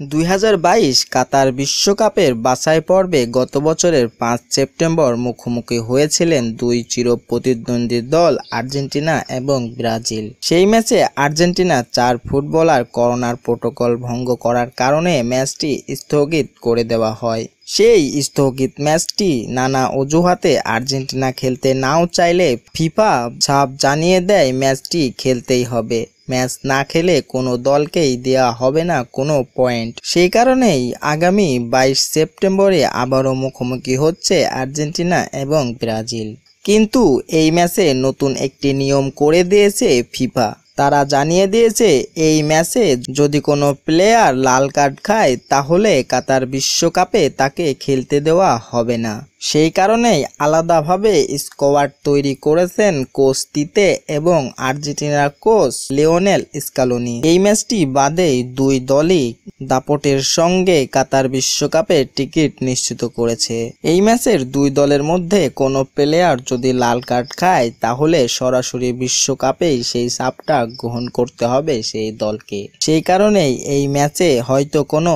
দুই হাজার বাইশ কাতার বিশ্বকাপের বাছাই পর্বে গত বছরের পাঁচ সেপ্টেম্বর মুখোমুখি হয়েছিলেন দুই চির প্রতিদ্বন্দ্বী দল আর্জেন্টিনা এবং ব্রাজিল। সেই ম্যাচে আর্জেন্টিনা চার ফুটবলার করোনার প্রোটোকল ভঙ্গ করার কারণে ম্যাচটি স্থগিত করে দেওয়া হয়। সেই স্থগিত ম্যাচটি নানা অজুহাতে আর্জেন্টিনা খেলতে নাও চাইলে ফিফা ছাপ জানিয়ে দেয় ম্যাচটি খেলতেই হবে। ম্যাচ না খেলে কোনো দলকেই দেওয়া হবে না কোনো পয়েন্ট। সেই কারণেই আগামী বাইশ সেপ্টেম্বরে আবারও মুখোমুখি হচ্ছে আর্জেন্টিনা এবং ব্রাজিল। কিন্তু এই ম্যাচে নতুন একটি নিয়ম করে দিয়েছে ফিফা। তারা জানিয়ে দিয়েছে, এই ম্যাচে যদি কোনো প্লেয়ার লাল কার্ড খায় তাহলে কাতার বিশ্বকাপে তাকে খেলতে দেওয়া হবে না। সেই কারণেই আলাদাভাবে স্কোয়াড তৈরি করেছেন কোচ তিতে এবং আর্জেন্টিনার কোচ লিওনেল স্কালোনি। এই ম্যাচটি বাদে দুই দলই দাপটের সঙ্গে কাতার বিশ্বকাপের টিকিট নিশ্চিত করেছে। এই ম্যাচের দুই দলের মধ্যে কোনো প্লেয়ার যদি লাল কার্ড খায়, তাহলে সরাসরি বিশ্বকাপেই সেই সাপটা গ্রহণ করতে হবে সেই দলকে। সেই কারণেই এই ম্যাচে হয়তো কোনো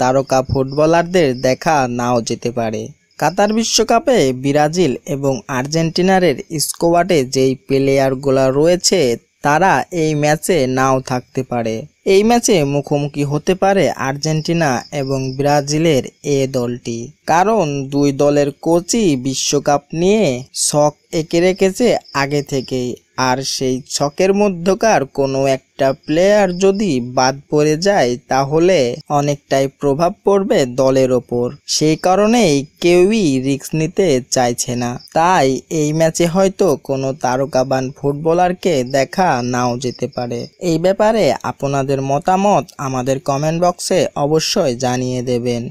তারকা ফুটবলারদের দেখা নাও যেতে পারে। কাতার বিশ্বকাপে ব্রাজিল এবং আর্জেন্টিনারের স্কোয়াডে যেই প্লেয়ারগুলো রয়েছে, তারা এই ম্যাচে নাও থাকতে পারে। এই ম্যাচে মুখোমুখি হতে পারে আর্জেন্টিনা এবং ব্রাজিলের এ দলটি। কারণ দুই দলের কোচই বিশ্বকাপ নিয়ে শখ এঁকে রেখেছে আগে থেকেই। আর সেই ছকের মধ্যকার কোনো একটা প্লেয়ার যদি বাদ পড়ে যায়, তাহলে অনেকটাই প্রভাব পড়বে দলের ওপর। সেই কারণেই কেউই রিস্ক নিতে চাইছে না। তাই এই ম্যাচে হয়তো কোনো তারকাবান ফুটবলারকে দেখা নাও যেতে পারে। এই ব্যাপারে আপনাদের মতামত আমাদের কমেন্ট বক্সে অবশ্যই জানিয়ে দেবেন।